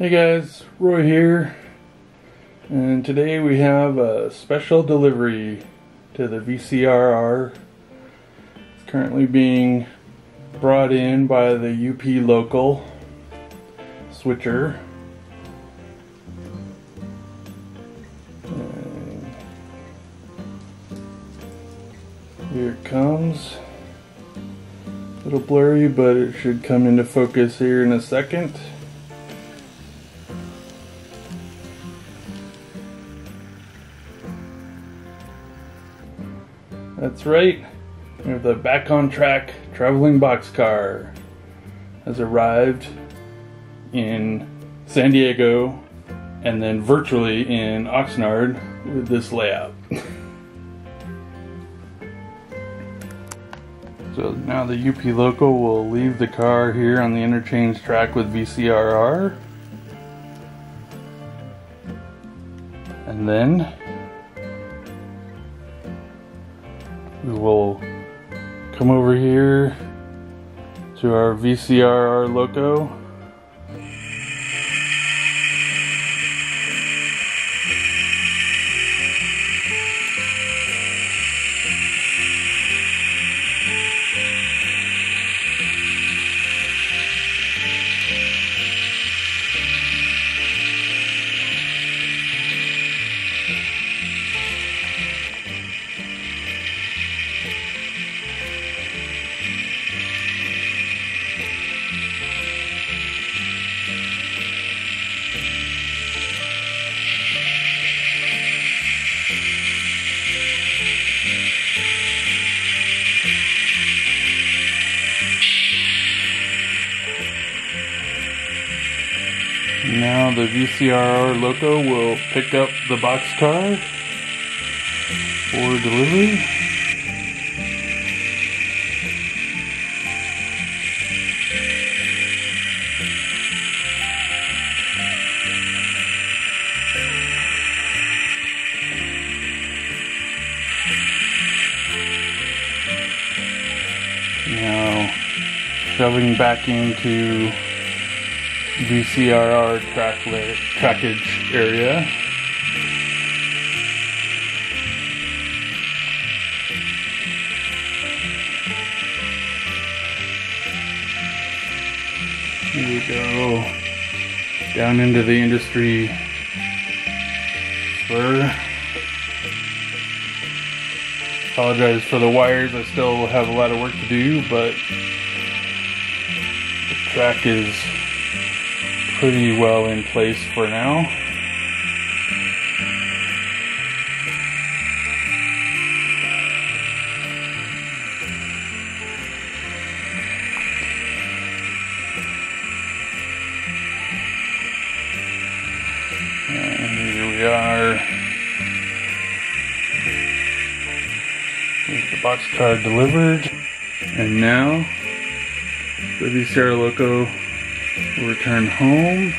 Hey guys, Roy here, and today we have a special delivery to the VCRR. It's currently being brought in by the UP local switcher. And here it comes. A little blurry, but it should come into focus here in a second. That's right. We have the back on track traveling boxcar has arrived in San Diego and then virtually in Oxnard with this layout. so now the UP local will leave the car here on the interchange track with VCRR. And then we will come over here to our VCRR loco. Now the VCRR loco will pick up the boxcar for delivery. Now shoving back into VCRR track trackage area. Here we go down into the industry spur. Apologize for the wires, I still have a lot of work to do, but the track is pretty well in place for now. And here we are. Here's the boxcar delivered. And now, the VCR Loco return home.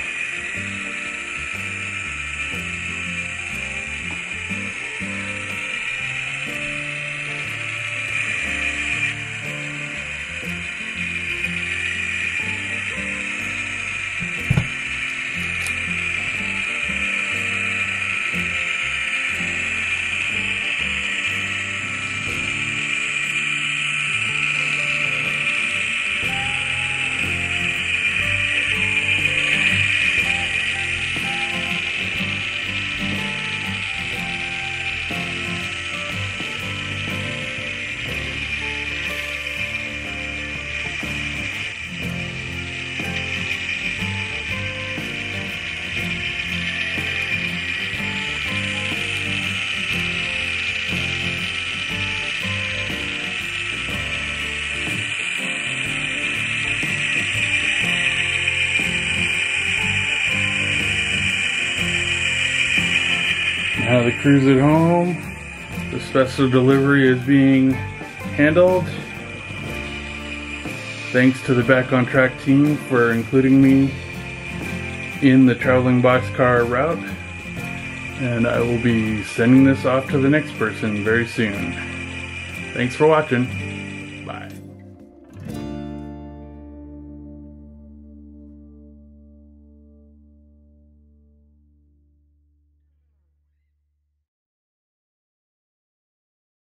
The crew's at home. The special delivery is being handled. Thanks to the Back on Track team for including me in the traveling boxcar route. And I will be sending this off to the next person very soon. Thanks for watching.